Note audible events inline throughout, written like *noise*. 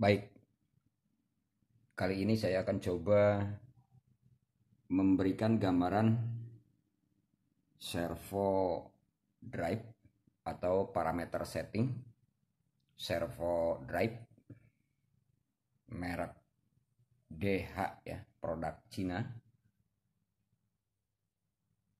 Baik, kali ini saya akan coba memberikan gambaran servo drive atau parameter setting servo drive merek DH ya, produk Cina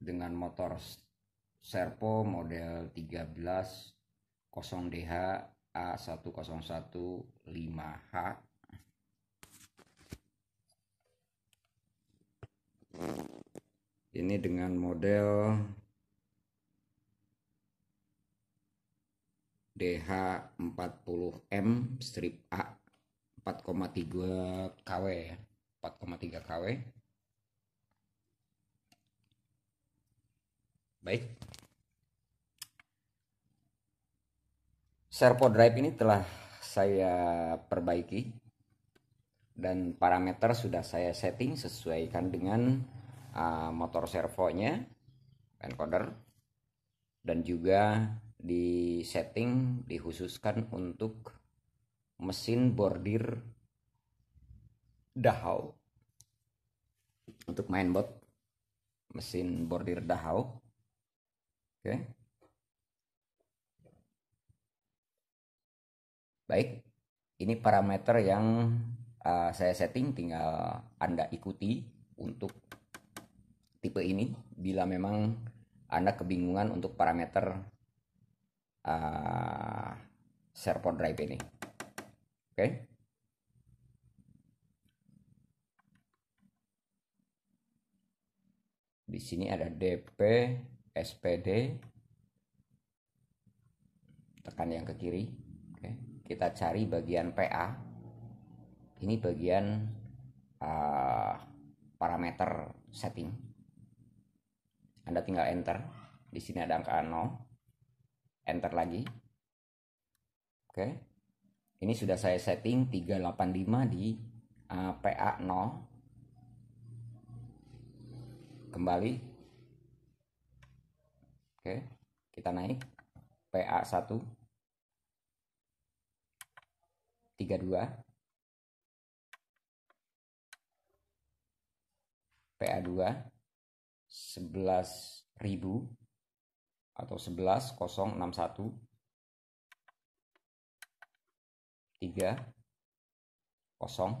dengan motor servo model 13 0DH A1015H ini dengan model DH40M strip A 4,3 kW ya 4,3 kW baik servo drive ini telah saya perbaiki dan parameter sudah saya setting sesuaikan dengan uh, motor servonya encoder dan juga di setting dikhususkan untuk mesin bordir Dahau untuk mainbot mesin bordir Dahau oke baik ini parameter yang uh, saya setting tinggal anda ikuti untuk tipe ini bila memang anda kebingungan untuk parameter uh, servo drive ini Oke. Di sini ada DP, SPD. Tekan yang ke kiri. Kita cari bagian PA. Ini bagian uh, parameter setting. Anda tinggal enter. Di sini ada angka 0. Enter lagi. Oke ini sudah saya setting 385 di uh, PA 0 kembali oke kita naik PA 1 32 PA 2 11.000 atau 11061 tiga kosong.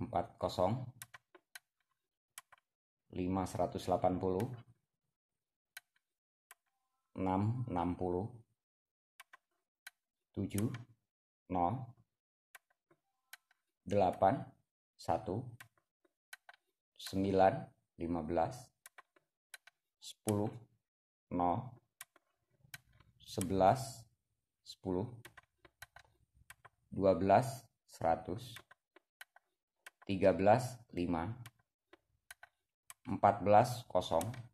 Empat kosong. Lima seratus delapan puluh enam enam puluh tujuh nol delapan satu sembilan lima belas sepuluh nol 11 10 12 100 13 5 14 0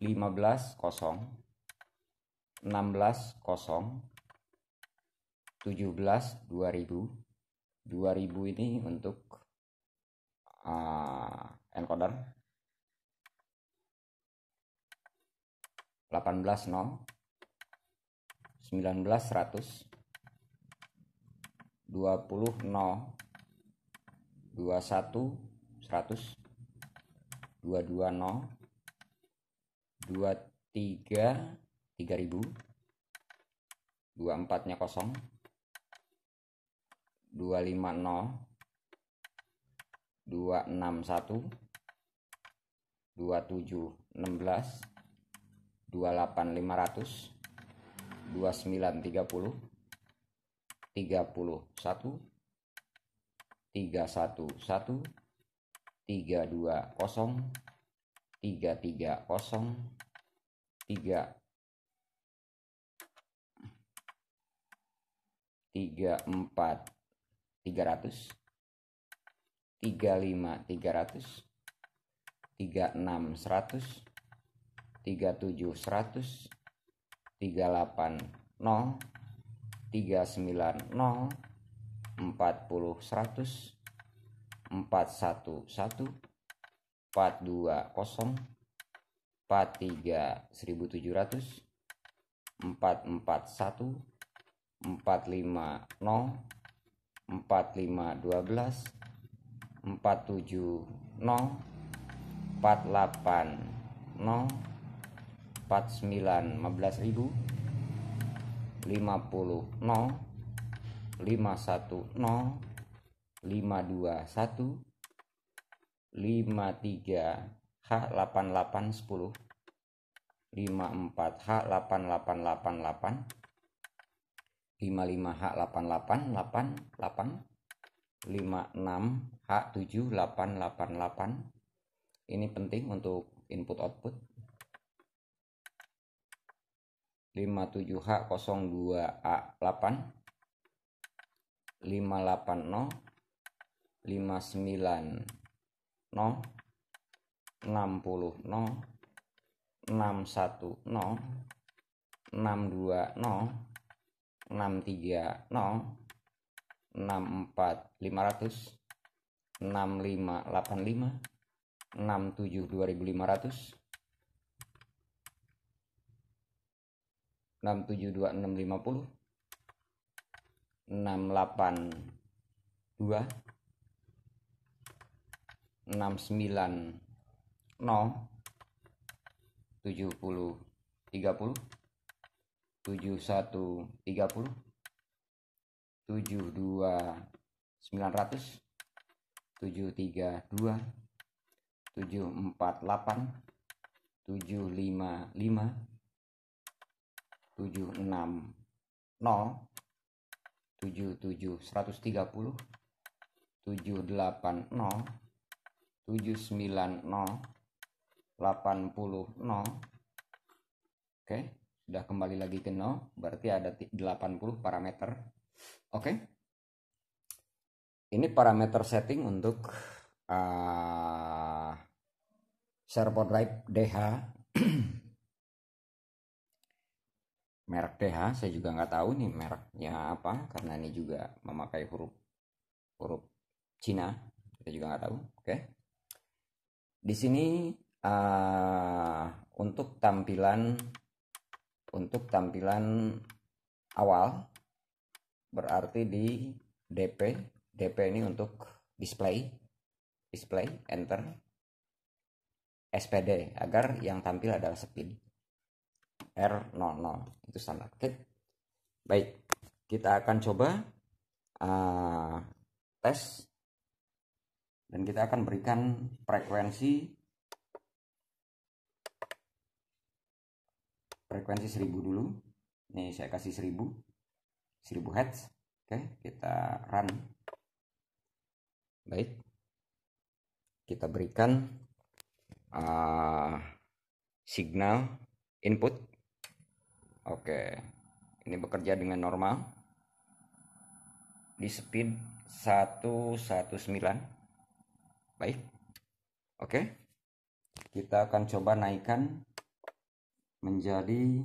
15 0 16 0 17 2000 2000 ini untuk uh, encoder. 18 0 19 100 20 0 21 100 22 0 23 3000 24 nya kosong. 25 0 261 27 16 28500 2930 31 311 320 330 3 tiga empat tiga ratus tiga lima tiga ratus tiga enam seratus 37 100 38 0 39 0 40 100 41 1 42 0 43 1700 441 450 4512 470 480 49 15 ribu 50 0 51 0 521 53 H 88 10 54 H 8888 55 H 8888 56 H 7888 ini penting untuk input output. 57H 02A8 580 59 0 60 0 61 0 62 0 63 0 64 500 65 85 67 2500 672650 682 690 70 30 71 30 72 900 732 748 755 760 77 130 780 790 80 oke sudah kembali lagi ke 0 berarti ada 80 parameter. Oke. Ini parameter setting untuk uh, servo drive DH *clears throat* merek TH saya juga nggak tahu nih mereknya apa karena ini juga memakai huruf huruf Cina kita juga nggak tahu. Oke di sini uh, untuk tampilan untuk tampilan awal berarti di DP DP ini untuk display display enter SPD agar yang tampil adalah speed. R00 itu standar. Oke baik. Kita akan coba uh, tes dan kita akan berikan frekuensi frekuensi 1000 dulu. Ini saya kasih 1000 1000 Hz oke kita run. Baik. Kita berikan uh, signal input. Oke, ini bekerja dengan normal. Di speed 119. Baik. Oke. Kita akan coba naikkan menjadi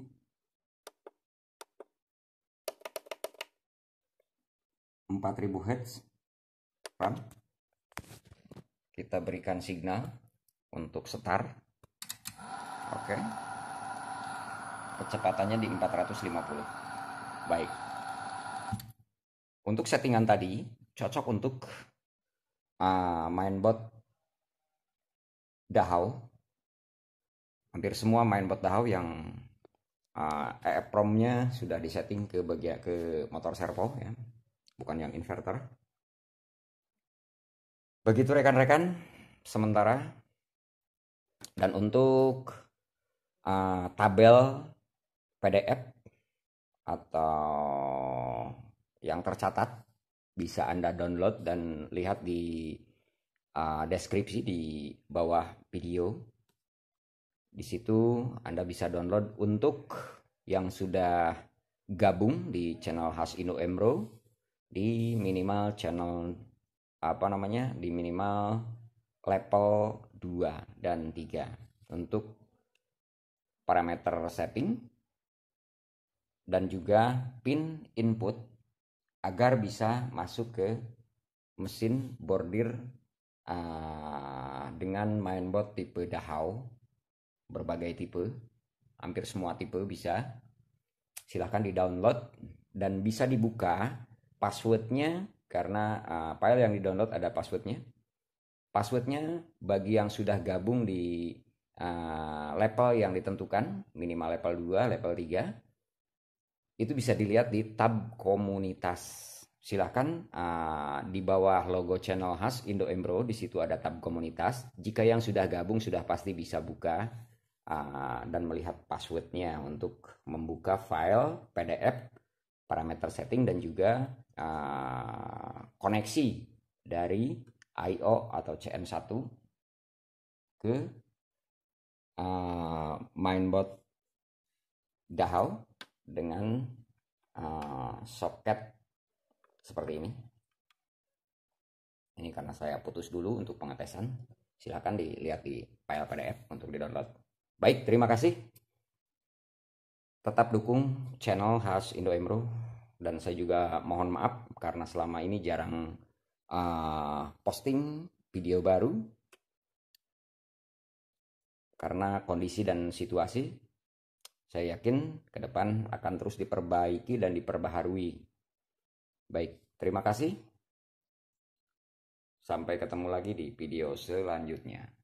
empat ribu hertz RAM. Kita berikan signal untuk start. Oke kecepatannya di 450 baik untuk settingan tadi cocok untuk uh, mainbot Dahau. Hampir semua mainbot Dahau yang uh, EEPROM-nya sudah disetting ke bagian ke motor servo ya. Bukan yang inverter. Begitu rekan-rekan sementara. Dan untuk uh, tabel PDF atau yang tercatat bisa Anda download dan lihat di uh, deskripsi di bawah video. Di situ Anda bisa download untuk yang sudah gabung di channel Has Indo Emro di minimal channel apa namanya di minimal level 2 dan 3 untuk parameter setting dan juga pin input agar bisa masuk ke mesin bordir uh, dengan mainboard tipe Dahau berbagai tipe hampir semua tipe bisa. Silahkan di download dan bisa dibuka passwordnya karena uh, file yang di download ada passwordnya. Passwordnya bagi yang sudah gabung di uh, level yang ditentukan minimal level 2 level 3 itu bisa dilihat di tab komunitas. Silahkan uh, di bawah logo channel khas Indo Embro di situ ada tab komunitas. Jika yang sudah gabung sudah pasti bisa buka uh, dan melihat passwordnya untuk membuka file PDF parameter setting dan juga uh, koneksi dari IO atau CN1 ke uh, mainboard Dahau dengan uh, soket seperti ini. Ini karena saya putus dulu untuk pengetesan. Silahkan dilihat di file PDF untuk di-download. Baik, terima kasih. Tetap dukung channel khas Indo Emro dan saya juga mohon maaf karena selama ini jarang uh, posting video baru karena kondisi dan situasi saya yakin ke depan akan terus diperbaiki dan diperbaharui. Baik, terima kasih. Sampai ketemu lagi di video selanjutnya.